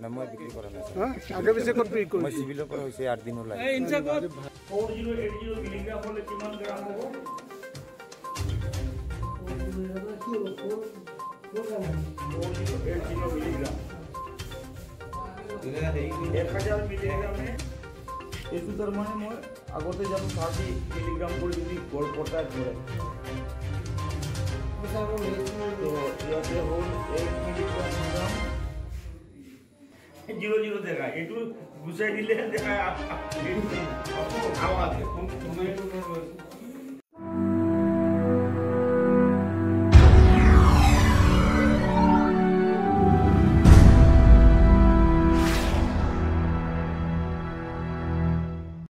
নাই মই বিক্ৰী কৰা নাই হা আগে পিছে ক'ত বিক্ৰী মই কৰিছিলি চিভিলৰ পৰা হৈছে আঠ দিন ওলাই এক হাজাৰ মিলিগ্ৰামে এইটো তাৰমানে মই আগতে জানো থাৰ্টি মিলিগ্ৰাম কৰি যদি গড়পটাত ধৰে জিরো জিরো দেখায় একটু গুছাই দিলে দেখায় আছে তুমি